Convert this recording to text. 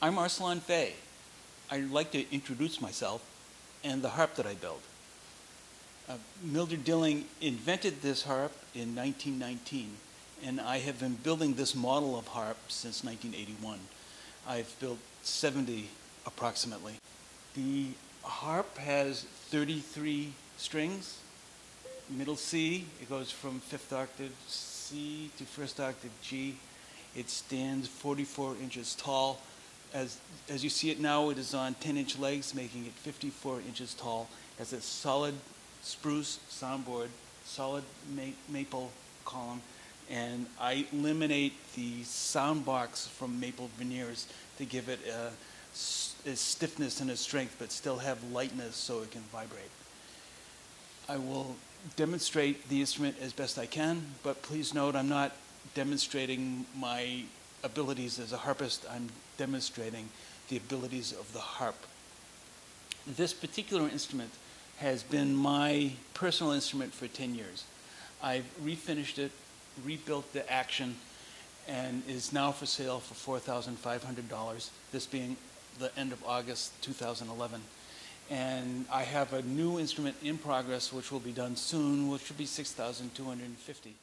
I'm Arsalan Fay. I'd like to introduce myself and the harp that I build. Uh, Mildred Dilling invented this harp in 1919, and I have been building this model of harp since 1981. I've built 70 approximately. The harp has 33 strings, middle C, it goes from fifth octave C to first octave G. It stands 44 inches tall. As, as you see it now, it is on 10-inch legs, making it 54 inches tall. It Has a solid spruce soundboard, solid ma maple column, and I eliminate the sound box from maple veneers to give it a, a stiffness and a strength, but still have lightness so it can vibrate. I will demonstrate the instrument as best I can, but please note I'm not demonstrating my abilities as a harpist, I'm demonstrating the abilities of the harp. This particular instrument has been my personal instrument for 10 years. I've refinished it, rebuilt the action, and is now for sale for $4,500, this being the end of August 2011. And I have a new instrument in progress, which will be done soon, which will be 6,250.